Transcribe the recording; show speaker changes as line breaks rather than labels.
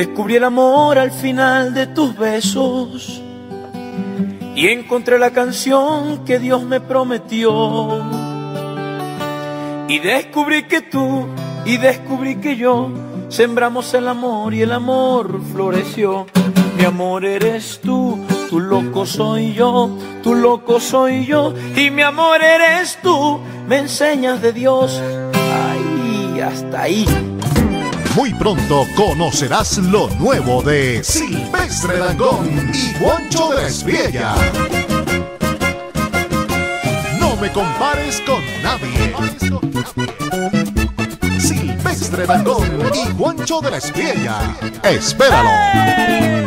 Descubrí el amor al final de tus besos y encontré la canción que Dios me prometió. Y descubrí que tú y descubrí que yo sembramos el amor y el amor floreció. Mi amor eres tú, tu loco soy yo, tu loco soy yo y mi amor eres tú. Me enseñas de Dios, ay, hasta ahí.
Muy pronto conocerás lo nuevo de Silvestre Dangón y Juancho de Espiella. No me compares con nadie. Silvestre Dangón y Juancho de la Espiella. Espéralo.